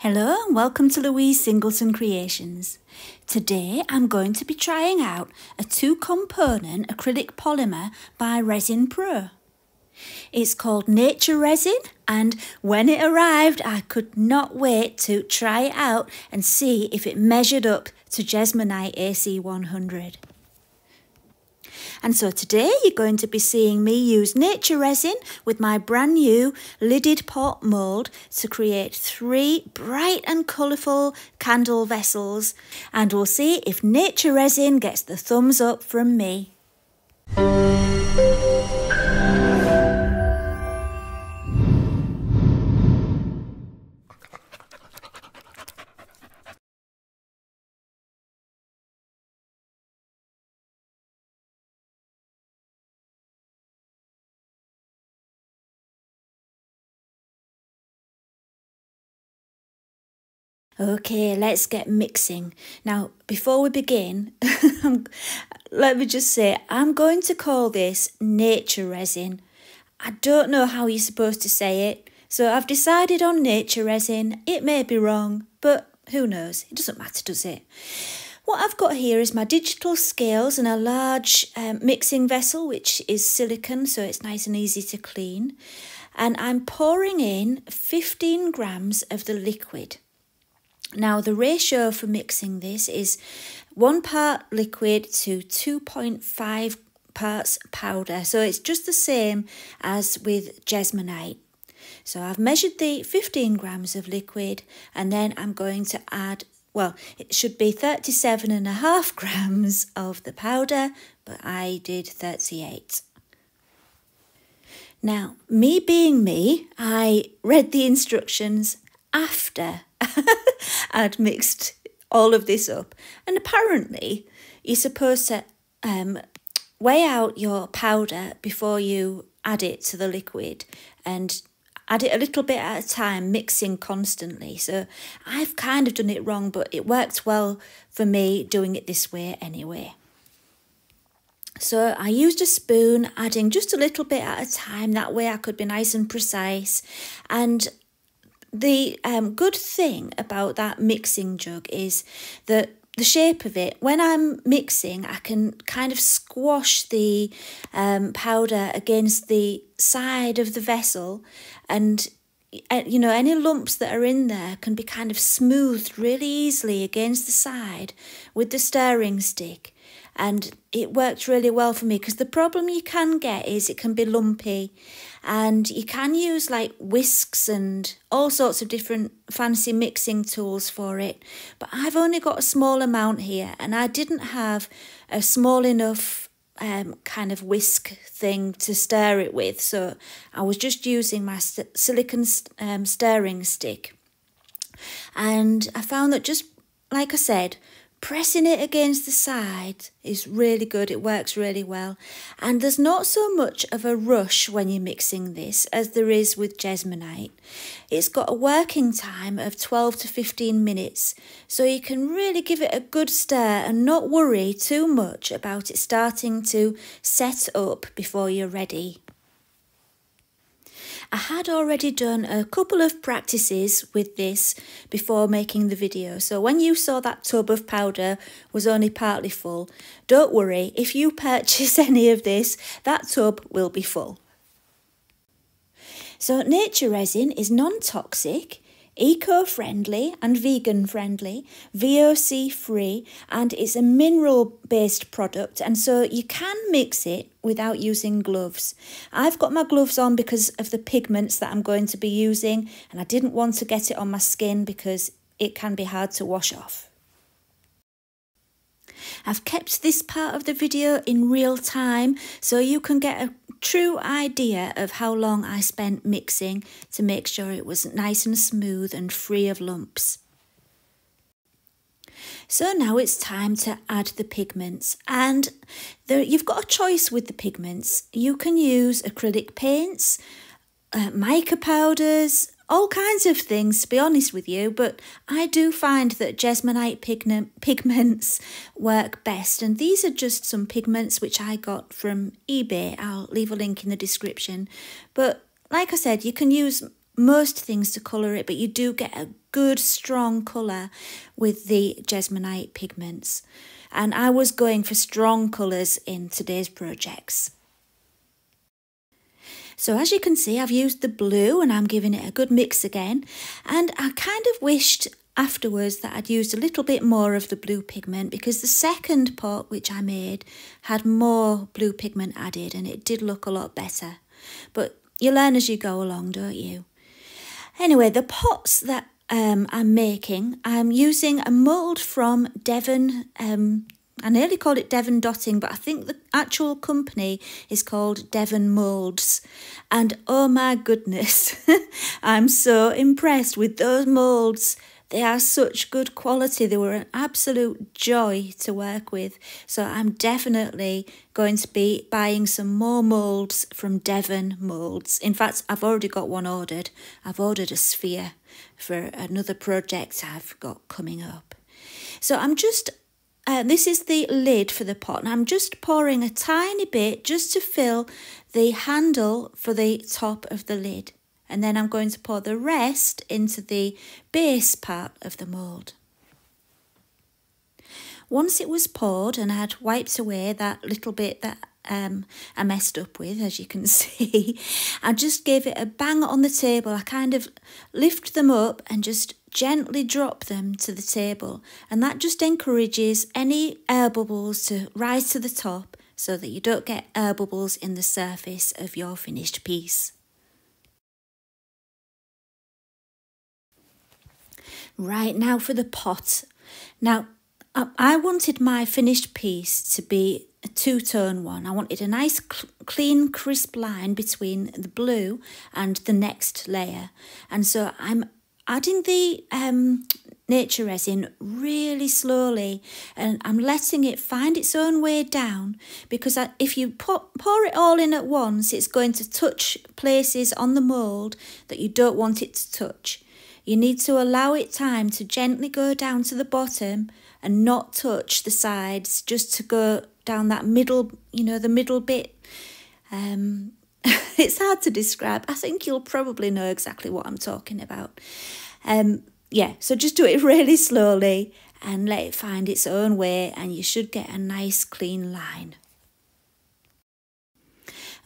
Hello and welcome to Louise Singleton Creations. Today I'm going to be trying out a two component acrylic polymer by Resin Pro. It's called Nature Resin and when it arrived I could not wait to try it out and see if it measured up to Jesmonite AC100. And so today you're going to be seeing me use nature resin with my brand new lidded pot mould to create three bright and colourful candle vessels. And we'll see if nature resin gets the thumbs up from me. Okay, let's get mixing. Now, before we begin, let me just say I'm going to call this nature resin. I don't know how you're supposed to say it, so I've decided on nature resin. It may be wrong, but who knows? It doesn't matter, does it? What I've got here is my digital scales and a large um, mixing vessel, which is silicone, so it's nice and easy to clean. And I'm pouring in 15 grams of the liquid. Now the ratio for mixing this is one part liquid to 2.5 parts powder. So it's just the same as with Jesmonite. So I've measured the 15 grams of liquid and then I'm going to add, well, it should be 37 and a half grams of the powder, but I did 38. Now, me being me, I read the instructions after I'd mixed all of this up. And apparently, you're supposed to um, weigh out your powder before you add it to the liquid and add it a little bit at a time, mixing constantly. So I've kind of done it wrong, but it worked well for me doing it this way anyway. So I used a spoon, adding just a little bit at a time. That way I could be nice and precise. And the um, good thing about that mixing jug is that the shape of it, when I'm mixing, I can kind of squash the um, powder against the side of the vessel and uh, you know, any lumps that are in there can be kind of smoothed really easily against the side with the stirring stick. And it worked really well for me because the problem you can get is it can be lumpy and you can use like whisks and all sorts of different fancy mixing tools for it. But I've only got a small amount here and I didn't have a small enough um, kind of whisk thing to stir it with. So I was just using my st silicone st um, stirring stick. And I found that just like I said pressing it against the side is really good. It works really well. And there's not so much of a rush when you're mixing this as there is with jesmonite it's got a working time of 12 to 15 minutes so you can really give it a good stir and not worry too much about it starting to set up before you're ready I had already done a couple of practices with this before making the video. So when you saw that tub of powder was only partly full, don't worry, if you purchase any of this, that tub will be full. So nature resin is non-toxic, eco-friendly and vegan-friendly, VOC-free, and it's a mineral-based product, and so you can mix it without using gloves. I've got my gloves on because of the pigments that I'm going to be using, and I didn't want to get it on my skin because it can be hard to wash off. I've kept this part of the video in real time so you can get a true idea of how long I spent mixing to make sure it was nice and smooth and free of lumps. So now it's time to add the pigments and there, you've got a choice with the pigments. You can use acrylic paints, uh, mica powders, all kinds of things, to be honest with you, but I do find that Jesmonite pigments work best. And these are just some pigments which I got from eBay. I'll leave a link in the description. But like I said, you can use most things to colour it, but you do get a good strong colour with the Jesmonite pigments. And I was going for strong colours in today's projects. So as you can see, I've used the blue and I'm giving it a good mix again. And I kind of wished afterwards that I'd used a little bit more of the blue pigment because the second pot which I made had more blue pigment added and it did look a lot better. But you learn as you go along, don't you? Anyway, the pots that um, I'm making, I'm using a mould from Devon. Um, I nearly called it Devon Dotting, but I think the actual company is called Devon Moulds. And oh my goodness, I'm so impressed with those moulds. They are such good quality. They were an absolute joy to work with. So I'm definitely going to be buying some more moulds from Devon Moulds. In fact, I've already got one ordered. I've ordered a sphere for another project I've got coming up. So I'm just uh, this is the lid for the pot and I'm just pouring a tiny bit just to fill the handle for the top of the lid and then I'm going to pour the rest into the base part of the mould. Once it was poured and I had wiped away that little bit that um, I messed up with, as you can see, I just gave it a bang on the table. I kind of lift them up and just gently drop them to the table. And that just encourages any air bubbles to rise to the top so that you don't get air bubbles in the surface of your finished piece. Right, now for the pot. Now, I wanted my finished piece to be a two-tone one. I wanted a nice clean, crisp line between the blue and the next layer. And so I'm adding the um, nature resin really slowly and I'm letting it find its own way down because I, if you pour, pour it all in at once, it's going to touch places on the mould that you don't want it to touch. You need to allow it time to gently go down to the bottom and not touch the sides, just to go down that middle, you know, the middle bit. Um, it's hard to describe. I think you'll probably know exactly what I'm talking about. Um, yeah, so just do it really slowly and let it find its own way, and you should get a nice clean line.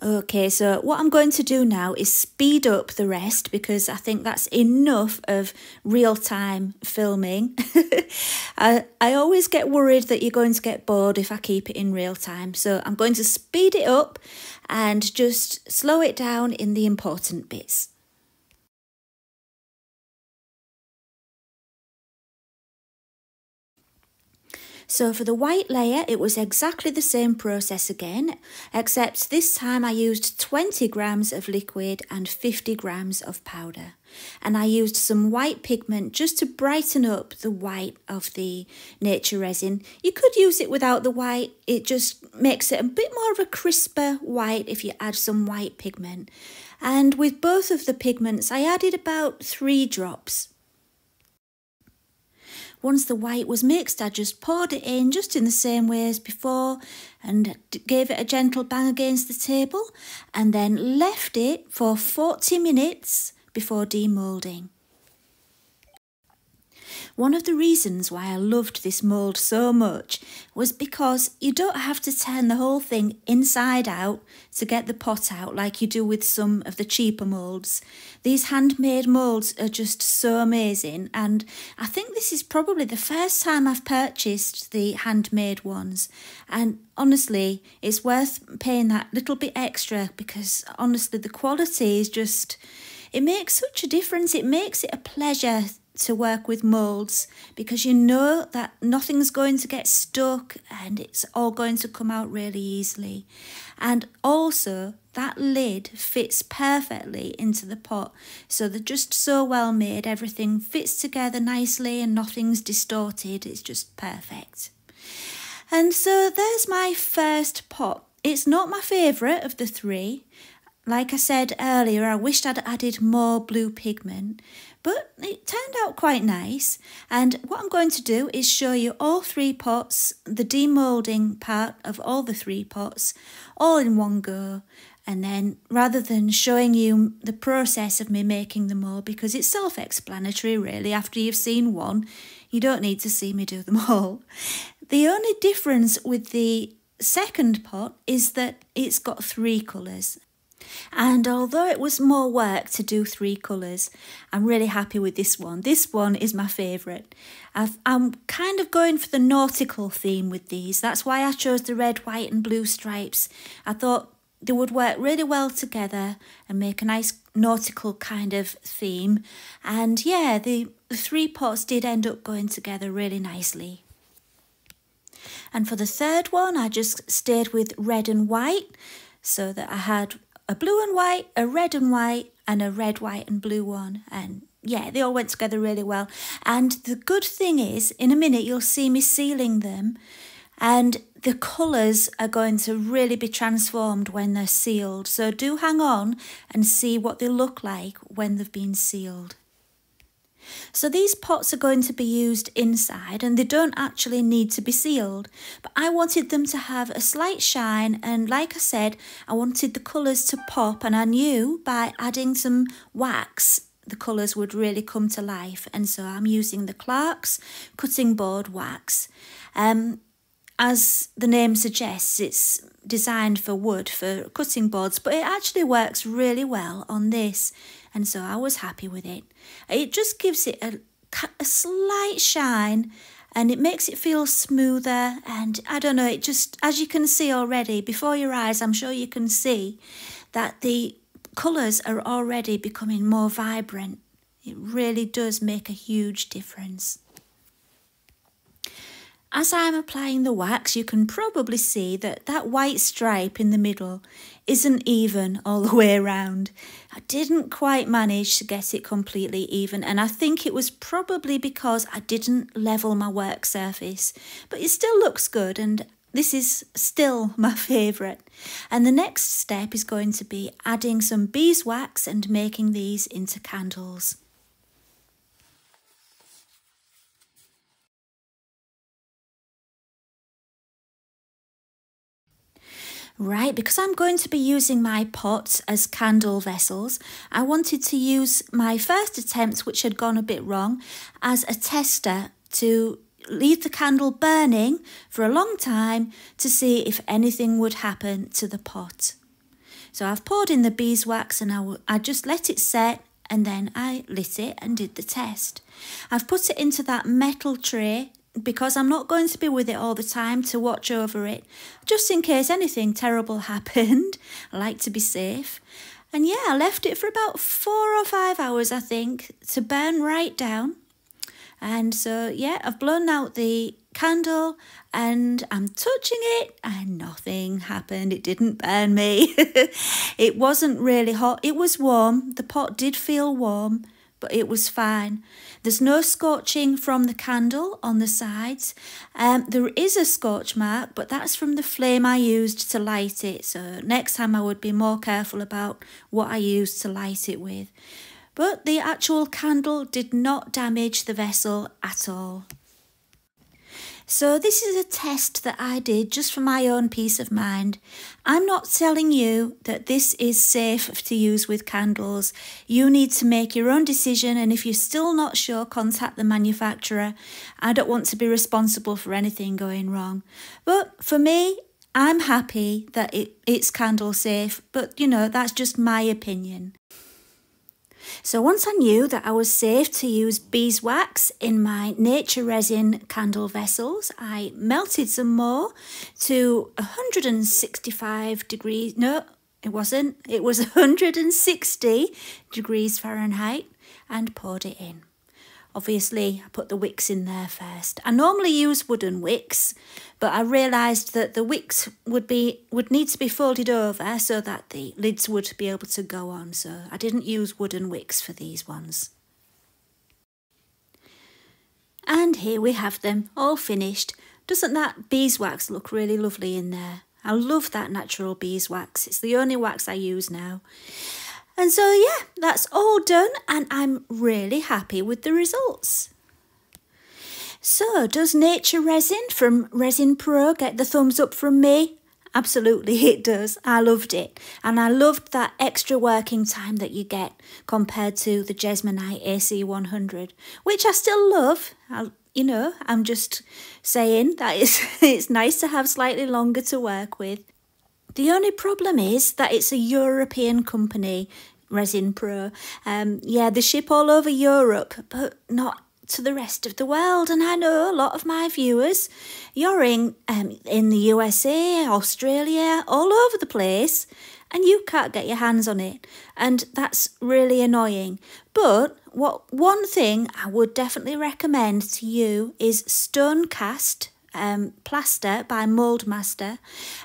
Okay, so what I'm going to do now is speed up the rest because I think that's enough of real time filming. I, I always get worried that you're going to get bored if I keep it in real time. So I'm going to speed it up and just slow it down in the important bits. So for the white layer, it was exactly the same process again, except this time I used 20 grams of liquid and 50 grams of powder. And I used some white pigment just to brighten up the white of the nature resin. You could use it without the white, it just makes it a bit more of a crisper white if you add some white pigment. And with both of the pigments, I added about three drops. Once the white was mixed, I just poured it in just in the same way as before and gave it a gentle bang against the table and then left it for 40 minutes before demoulding. One of the reasons why I loved this mould so much was because you don't have to turn the whole thing inside out to get the pot out like you do with some of the cheaper moulds. These handmade moulds are just so amazing and I think this is probably the first time I've purchased the handmade ones and honestly it's worth paying that little bit extra because honestly the quality is just it makes such a difference. It makes it a pleasure to work with moulds because you know that nothing's going to get stuck and it's all going to come out really easily. And also, that lid fits perfectly into the pot. So they're just so well made, everything fits together nicely and nothing's distorted. It's just perfect. And so there's my first pot. It's not my favourite of the three. Like I said earlier, I wished I'd added more blue pigment, but it turned out quite nice. And what I'm going to do is show you all three pots, the demoulding part of all the three pots, all in one go. And then rather than showing you the process of me making them all, because it's self explanatory really, after you've seen one, you don't need to see me do them all. The only difference with the second pot is that it's got three colours. And although it was more work to do three colours, I'm really happy with this one. This one is my favourite. i am kind of going for the nautical theme with these. That's why I chose the red, white and blue stripes. I thought they would work really well together and make a nice nautical kind of theme. And yeah, the, the three pots did end up going together really nicely. And for the third one, I just stayed with red and white so that I had a blue and white, a red and white, and a red, white, and blue one. And yeah, they all went together really well. And the good thing is, in a minute, you'll see me sealing them. And the colours are going to really be transformed when they're sealed. So do hang on and see what they look like when they've been sealed. So these pots are going to be used inside and they don't actually need to be sealed. But I wanted them to have a slight shine and like I said, I wanted the colours to pop and I knew by adding some wax the colours would really come to life and so I'm using the Clark's cutting board wax. Um, as the name suggests, it's designed for wood, for cutting boards, but it actually works really well on this and so I was happy with it. It just gives it a, a slight shine and it makes it feel smoother and I don't know, it just, as you can see already, before your eyes, I'm sure you can see that the colours are already becoming more vibrant. It really does make a huge difference. As I'm applying the wax, you can probably see that that white stripe in the middle isn't even all the way around. I didn't quite manage to get it completely even, and I think it was probably because I didn't level my work surface. But it still looks good, and this is still my favourite. And the next step is going to be adding some beeswax and making these into candles. Right, because I'm going to be using my pots as candle vessels, I wanted to use my first attempt, which had gone a bit wrong, as a tester to leave the candle burning for a long time to see if anything would happen to the pot. So I've poured in the beeswax and I, I just let it set and then I lit it and did the test. I've put it into that metal tray because I'm not going to be with it all the time to watch over it, just in case anything terrible happened. I like to be safe. And yeah, I left it for about four or five hours, I think, to burn right down. And so, yeah, I've blown out the candle and I'm touching it and nothing happened. It didn't burn me. it wasn't really hot. It was warm. The pot did feel warm but it was fine. There's no scorching from the candle on the sides. Um, there is a scorch mark, but that's from the flame I used to light it. So next time I would be more careful about what I used to light it with. But the actual candle did not damage the vessel at all. So this is a test that I did just for my own peace of mind. I'm not telling you that this is safe to use with candles. You need to make your own decision and if you're still not sure, contact the manufacturer. I don't want to be responsible for anything going wrong. But for me, I'm happy that it, it's candle safe, but you know, that's just my opinion. So once I knew that I was safe to use beeswax in my nature resin candle vessels, I melted some more to 165 degrees. No, it wasn't. It was 160 degrees Fahrenheit and poured it in. Obviously, I put the wicks in there first. I normally use wooden wicks, but I realised that the wicks would be would need to be folded over so that the lids would be able to go on. So I didn't use wooden wicks for these ones. And here we have them, all finished. Doesn't that beeswax look really lovely in there? I love that natural beeswax. It's the only wax I use now. And so, yeah, that's all done, and I'm really happy with the results. So, does Nature Resin from Resin Pro get the thumbs up from me? Absolutely, it does. I loved it. And I loved that extra working time that you get compared to the Jesmonite AC100, which I still love. I, you know, I'm just saying that it's, it's nice to have slightly longer to work with. The only problem is that it's a European company, Resin Pro. Um, yeah, they ship all over Europe, but not to the rest of the world. And I know a lot of my viewers, you're in, um, in the USA, Australia, all over the place, and you can't get your hands on it. And that's really annoying. But what one thing I would definitely recommend to you is Stonecast um, plaster by Moldmaster,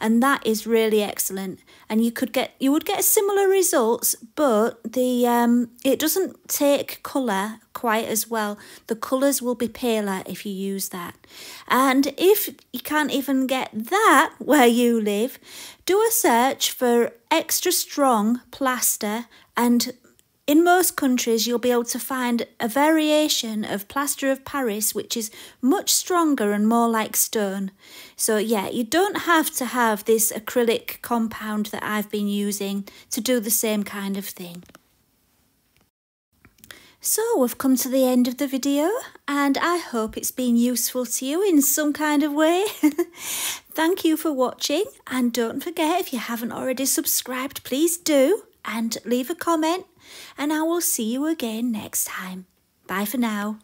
and that is really excellent. And you could get you would get similar results, but the um, it doesn't take colour quite as well. The colours will be paler if you use that. And if you can't even get that where you live, do a search for extra strong plaster and in most countries, you'll be able to find a variation of plaster of Paris which is much stronger and more like stone. So, yeah, you don't have to have this acrylic compound that I've been using to do the same kind of thing. So we've come to the end of the video and I hope it's been useful to you in some kind of way. Thank you for watching and don't forget if you haven't already subscribed please do and leave a comment and I will see you again next time. Bye for now.